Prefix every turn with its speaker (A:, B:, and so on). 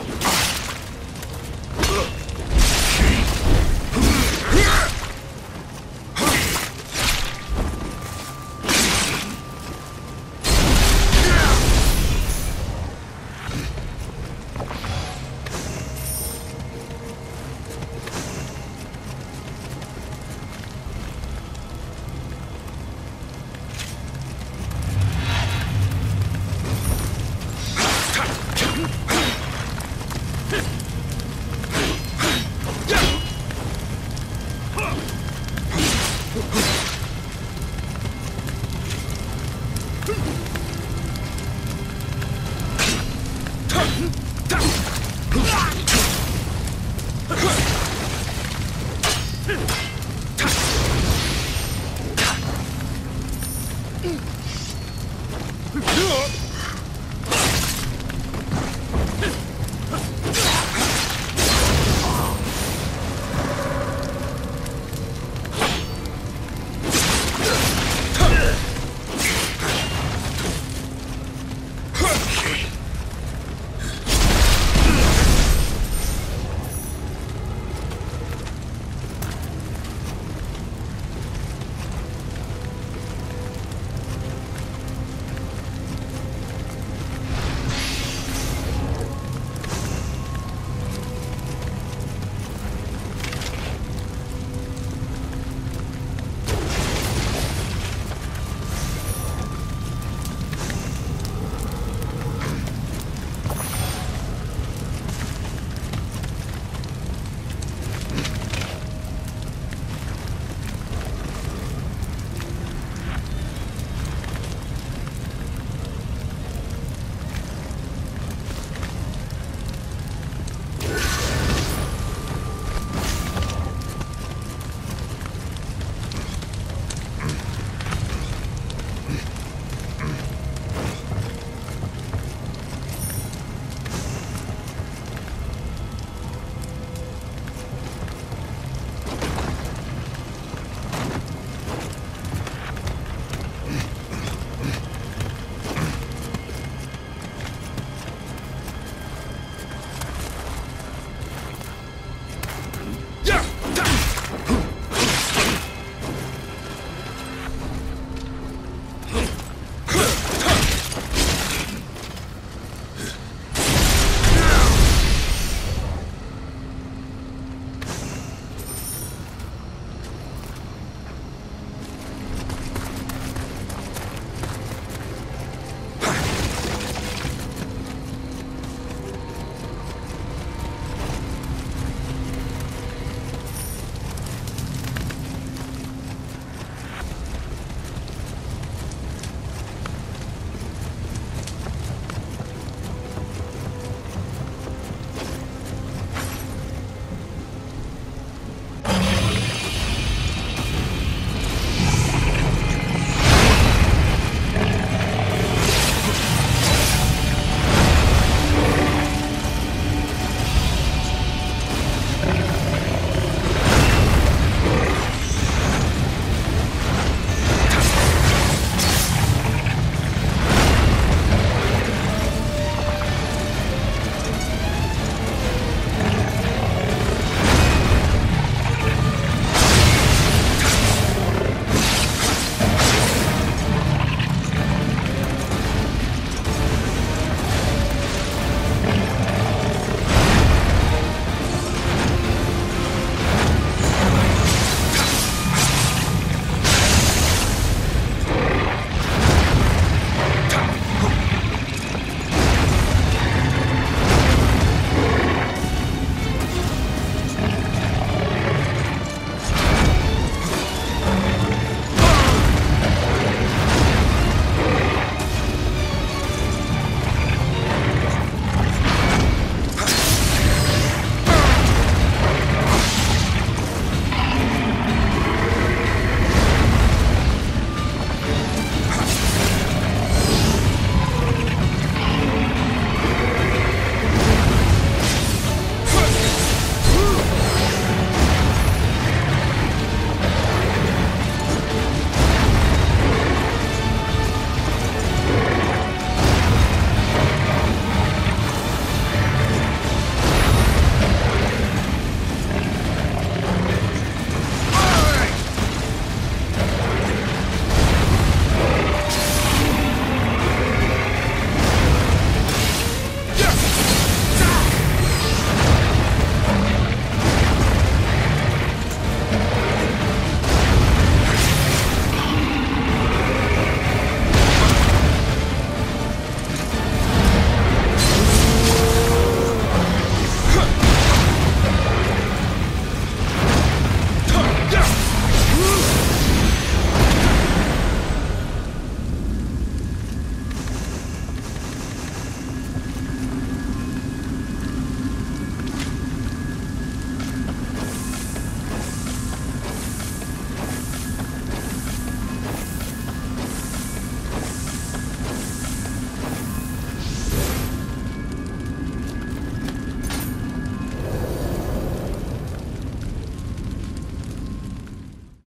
A: Okay.